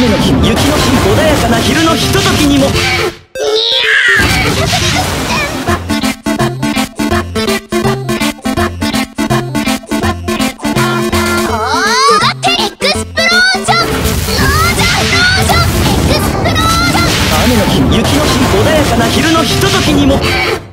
雨の日雪の日穏やかな昼のひとときにも。雨の日雪の日穏やかな昼のひとときにも。